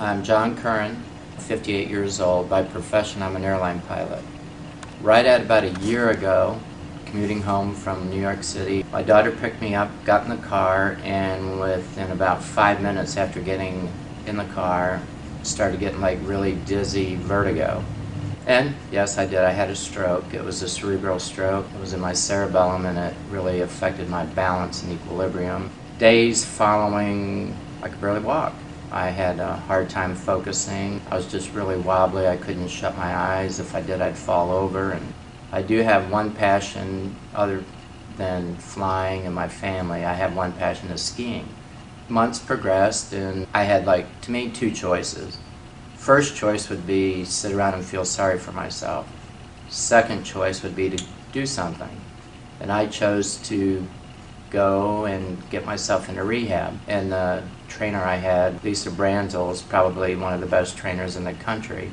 I'm John Curran, 58 years old. By profession, I'm an airline pilot. Right at about a year ago, commuting home from New York City, my daughter picked me up, got in the car, and within about five minutes after getting in the car, started getting like really dizzy vertigo. And yes, I did. I had a stroke. It was a cerebral stroke. It was in my cerebellum and it really affected my balance and equilibrium. Days following, I could barely walk. I had a hard time focusing. I was just really wobbly. I couldn't shut my eyes. If I did, I'd fall over. And I do have one passion other than flying and my family. I have one passion is skiing. Months progressed and I had like, to me, two choices. First choice would be sit around and feel sorry for myself. Second choice would be to do something. And I chose to go and get myself into rehab. And the trainer I had, Lisa Branzel, is probably one of the best trainers in the country.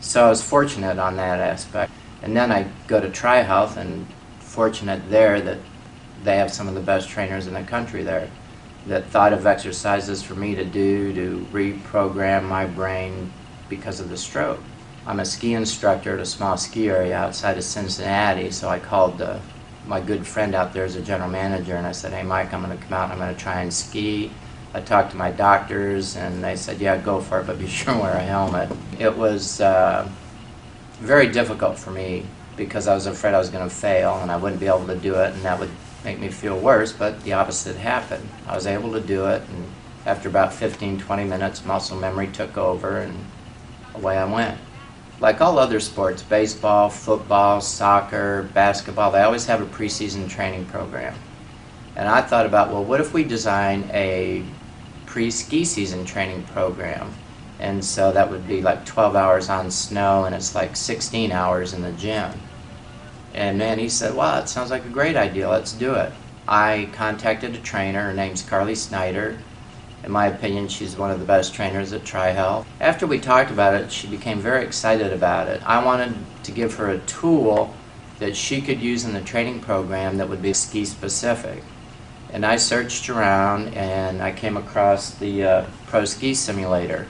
So I was fortunate on that aspect. And then I go to TriHealth and fortunate there that they have some of the best trainers in the country there that thought of exercises for me to do to reprogram my brain because of the stroke. I'm a ski instructor at a small ski area outside of Cincinnati, so I called uh, my good friend out there is a general manager and I said, hey Mike, I'm going to come out and I'm going to try and ski. I talked to my doctors and they said, yeah, go for it, but be sure to wear a helmet. It was uh, very difficult for me because I was afraid I was going to fail and I wouldn't be able to do it and that would make me feel worse, but the opposite happened. I was able to do it, and after about 15, 20 minutes, muscle memory took over, and away I went. Like all other sports, baseball, football, soccer, basketball, they always have a preseason training program. And I thought about, well, what if we design a pre-ski season training program? And so that would be like 12 hours on snow, and it's like 16 hours in the gym. And man, he said, wow, that sounds like a great idea, let's do it. I contacted a trainer, her name's Carly Snyder. In my opinion, she's one of the best trainers at TriHealth. After we talked about it, she became very excited about it. I wanted to give her a tool that she could use in the training program that would be ski specific. And I searched around and I came across the uh, Pro Ski Simulator.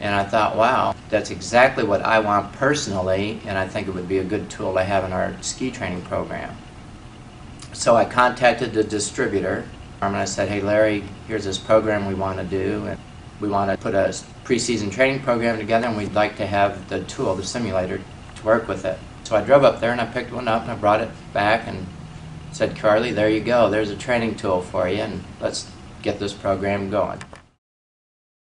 And I thought, wow, that's exactly what I want personally, and I think it would be a good tool to have in our ski training program. So I contacted the distributor, and I said, hey Larry, here's this program we want to do, and we want to put a preseason training program together, and we'd like to have the tool, the simulator, to work with it. So I drove up there and I picked one up and I brought it back and said, Carly, there you go, there's a training tool for you, and let's get this program going.